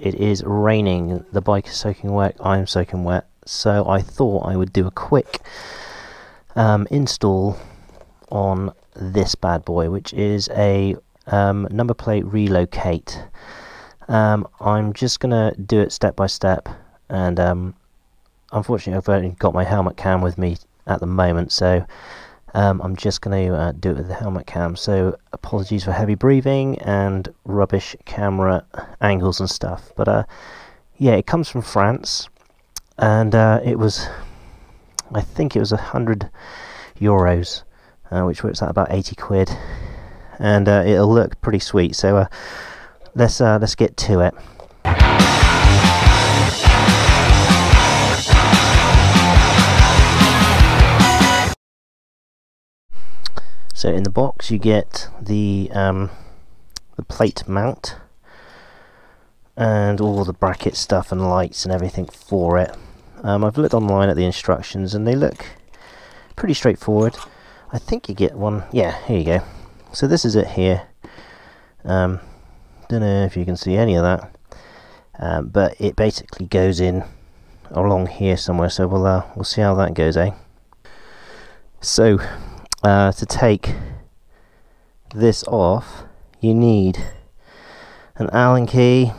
it is raining. The bike is soaking wet. I am soaking wet. So I thought I would do a quick um, install on this bad boy, which is a um, number plate relocate. Um, I'm just gonna do it step by step, and um, unfortunately, I've only got my helmet cam with me at the moment, so um, I'm just going to uh, do it with the helmet cam. So apologies for heavy breathing and rubbish camera angles and stuff. But uh, yeah, it comes from France, and uh, it was, I think it was a hundred euros, uh, which works out about 80 quid, and uh, it'll look pretty sweet. So uh, let's let's get to it. So in the box you get the um, the plate mount and all the bracket stuff and lights and everything for it. Um, I've looked online at the instructions and they look pretty straightforward. I think you get one, yeah, here you go. So this is it here. Um, don't know if you can see any of that, um, but it basically goes in along here somewhere. So we'll uh, we'll see how that goes, eh? So uh, to take this off you need an Allen key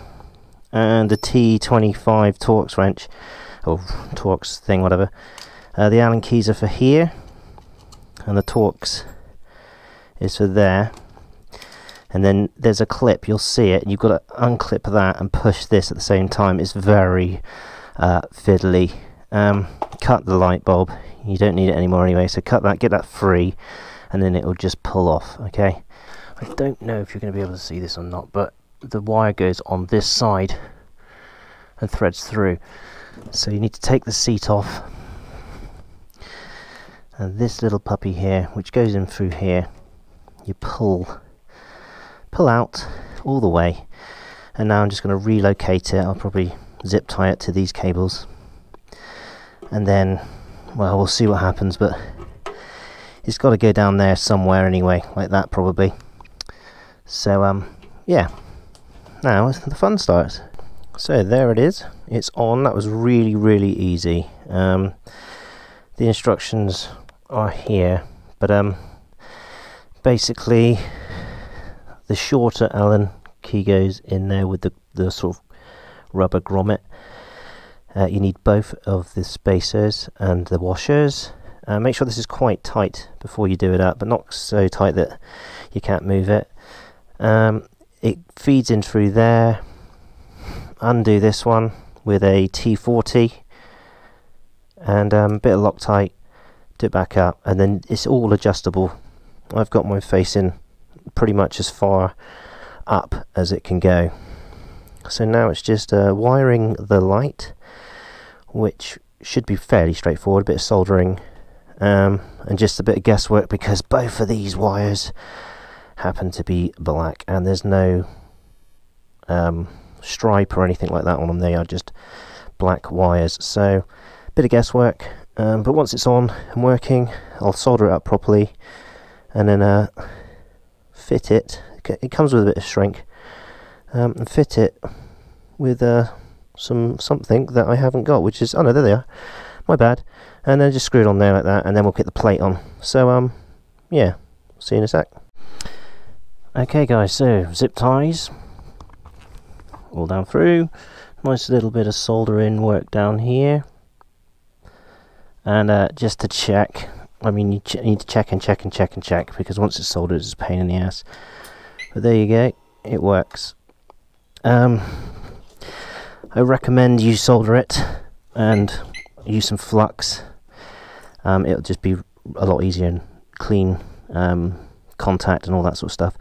and a T25 Torx wrench. Or Torx thing whatever. Uh, the Allen keys are for here and the Torx is for there. And then there's a clip you'll see it. You've got to unclip that and push this at the same time. It's very uh, fiddly um, cut the light bulb. You don't need it anymore anyway so cut that get that free and then it will just pull off okay? I don't know if you're going to be able to see this or not but the wire goes on this side and threads through. So you need to take the seat off. And this little puppy here which goes in through here you pull pull out all the way. And now I'm just going to relocate it. I'll probably zip tie it to these cables and then well we'll see what happens but it's got to go down there somewhere anyway like that probably. So um yeah. Now the fun starts. So there it is. It's on. That was really really easy. Um, the instructions are here but um basically the shorter Allen key goes in there with the, the sort of rubber grommet uh, you need both of the spacers and the washers. Uh, make sure this is quite tight before you do it up, but not so tight that you can't move it. Um, it feeds in through there. Undo this one with a T40 and um, a bit of Loctite. Do it back up, and then it's all adjustable. I've got my facing pretty much as far up as it can go. So now it's just uh, wiring the light which should be fairly straightforward, a bit of soldering um, and just a bit of guesswork because both of these wires happen to be black and there's no um, stripe or anything like that on them, they are just black wires. So a bit of guesswork, um, but once it's on and working, I'll solder it up properly and then uh, fit it. It comes with a bit of shrink um, and fit it with a uh, some something that I haven't got, which is, oh no, there they are, my bad, and then just screw it on there like that, and then we'll get the plate on. So, um, yeah, see you in a sec. Okay guys, so zip ties, all down through, nice little bit of soldering work down here, and uh, just to check, I mean you, you need to check and check and check and check, because once it's soldered it's a pain in the ass, but there you go, it works. Um, I recommend you solder it and use some flux. Um, it'll just be a lot easier and clean um, contact and all that sort of stuff.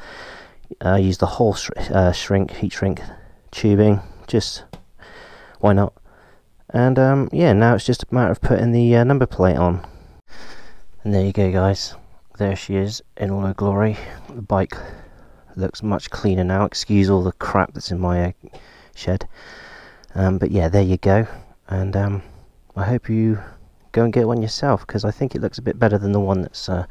Uh, use the whole sh uh, shrink, heat shrink tubing, just why not? And um, yeah, now it's just a matter of putting the uh, number plate on. And there you go guys, there she is in all her glory. The bike looks much cleaner now, excuse all the crap that's in my uh, shed. Um, but yeah, there you go. And um, I hope you go and get one yourself because I think it looks a bit better than the one that's uh,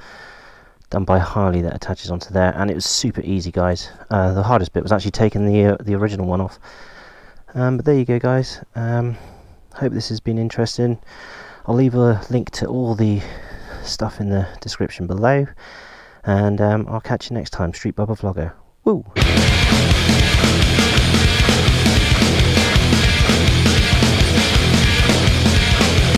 done by Harley that attaches onto there. And it was super easy, guys. Uh, the hardest bit was actually taking the uh, the original one off. Um, but there you go, guys. Um, hope this has been interesting. I'll leave a link to all the stuff in the description below. And um, I'll catch you next time, Street Bobber Vlogger. Woo!